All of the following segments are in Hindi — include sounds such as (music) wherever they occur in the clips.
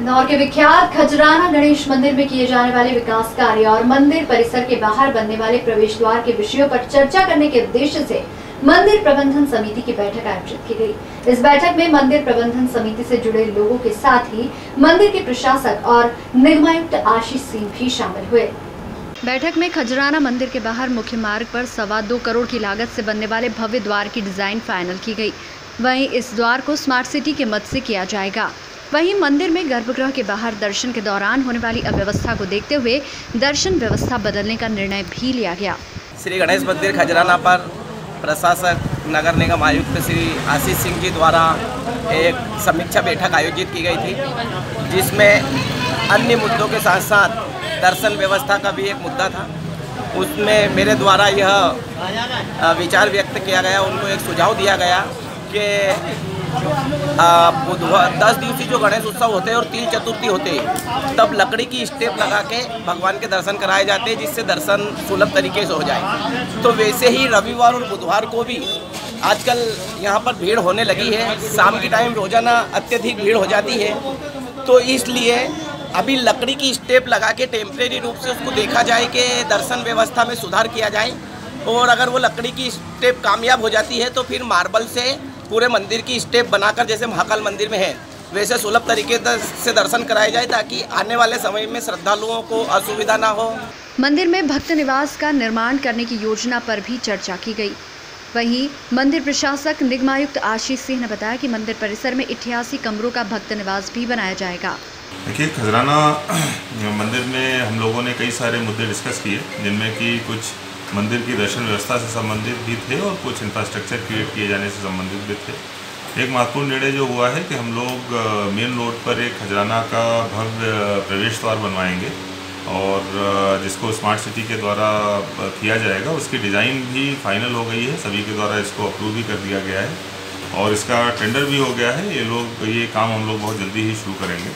इंदौर के विख्यात खजराना गणेश मंदिर में किए जाने वाले विकास कार्य और मंदिर परिसर के बाहर बनने वाले प्रवेश द्वार के विषयों पर चर्चा करने के उद्देश्य से मंदिर प्रबंधन समिति की बैठक आयोजित की गई। इस बैठक में मंदिर प्रबंधन समिति से जुड़े लोगों के साथ ही मंदिर के प्रशासक और निगमायुक्त आशीष सिंह भी शामिल हुए। बैठक में खजराना मंदिर के बाहर मुख्य मार्ग पर सवा दो करोड़ की लागत से बनने वाले भव्य द्वार की डिज़ाइन फाइनल की गई। वहीं इस द्वार को स्मार्ट सिटी के मद से किया जाएगा। वहीं मंदिर में गर्भगृह के बाहर दर्शन के दौरान होने वाली अव्यवस्था को देखते हुए दर्शन व्यवस्था बदलने का निर्णय भी लिया गया। श्री गणेश मंदिर, खजराना पर प्रशासक, नगर निगम आयुक्त श्री आशीष सिंह जी द्वारा एक समीक्षा बैठक आयोजित की गई थी, जिसमें अन्य मुद्दों के साथ साथ दर्शन व्यवस्था का भी एक मुद्दा था। उसमें मेरे द्वारा यह विचार व्यक्त किया गया, उनको एक सुझाव दिया गया कि दस दिवसीय जो गणेश उत्सव होते हैं और तीन चतुर्थी होते हैं, तब लकड़ी की स्टेप लगा के भगवान के दर्शन कराए जाते हैं, जिससे दर्शन सुलभ तरीके से हो जाए। तो वैसे ही रविवार और बुधवार को भी आजकल यहाँ पर भीड़ होने लगी है। शाम के टाइम रोज़ाना अत्यधिक भीड़ हो जाती है। तो इसलिए अभी लकड़ी की स्टेप लगा के टेम्प्रेरी रूप से उसको देखा जाए कि दर्शन व्यवस्था में सुधार किया जाए, और अगर वो लकड़ी की स्टेप कामयाब हो जाती है तो फिर मार्बल से पूरे मंदिर की स्टेप बनाकर जैसे महाकाल मंदिर में है वैसे सुलभ तरीके से दर्शन कराए जाए ताकि आने वाले समय में श्रद्धालुओं को असुविधा ना हो। मंदिर में भक्त निवास का निर्माण करने की योजना पर भी चर्चा की गई। वहीं मंदिर प्रशासक निगमायुक्त आशीष सिंह ने बताया कि मंदिर परिसर में इक्यासी कमरों का भक्त निवास भी बनाया जाएगा। देखिए खजराना (clears throat) मंदिर में हम लोगों ने कई सारे मुद्दे डिस्कस किए जिनमें कि कुछ मंदिर की दर्शन व्यवस्था से संबंधित भी थे और कुछ इंफ्रास्ट्रक्चर क्रिएट किए जाने से संबंधित भी थे। एक महत्वपूर्ण निर्णय जो हुआ है कि हम लोग मेन रोड पर एक खजराना का भव्य प्रवेश द्वार बनवाएँगे और जिसको स्मार्ट सिटी के द्वारा किया जाएगा, उसकी डिज़ाइन भी फाइनल हो गई है। सभी के द्वारा इसको अप्रूव भी कर दिया गया है और इसका टेंडर भी हो गया है। ये लोग, ये काम हम लोग बहुत जल्दी ही शुरू करेंगे।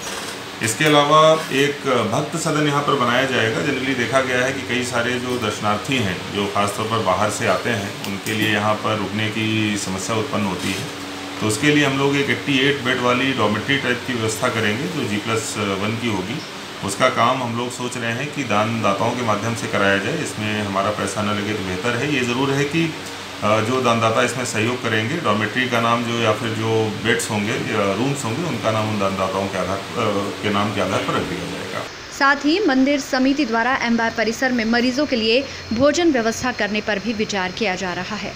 इसके अलावा एक भक्त सदन यहाँ पर बनाया जाएगा। जनरली देखा गया है कि कई सारे जो दर्शनार्थी हैं, जो खासतौर पर बाहर से आते हैं, उनके लिए यहाँ पर रुकने की समस्या उत्पन्न होती है। तो उसके लिए हम लोग एक 88 बेड वाली डॉमेट्री टाइप की व्यवस्था करेंगे, जो जी प्लस वन की होगी। उसका काम हम लोग सोच रहे हैं कि दानदाताओं के माध्यम से कराया जाए। इसमें हमारा पैसा न लगे तो बेहतर है। ये ज़रूर है कि जो दानदाता इसमें सहयोग करेंगे डॉमेट्री का नाम जो या फिर जो बेड्स होंगे, या रूम्स होंगे, उनका नाम उन दानदाताओं के आधार के नाम के आधार पर रख दिया जाएगा। साथ ही मंदिर समिति द्वारा एम्बाय परिसर में मरीजों के लिए भोजन व्यवस्था करने पर भी विचार किया जा रहा है।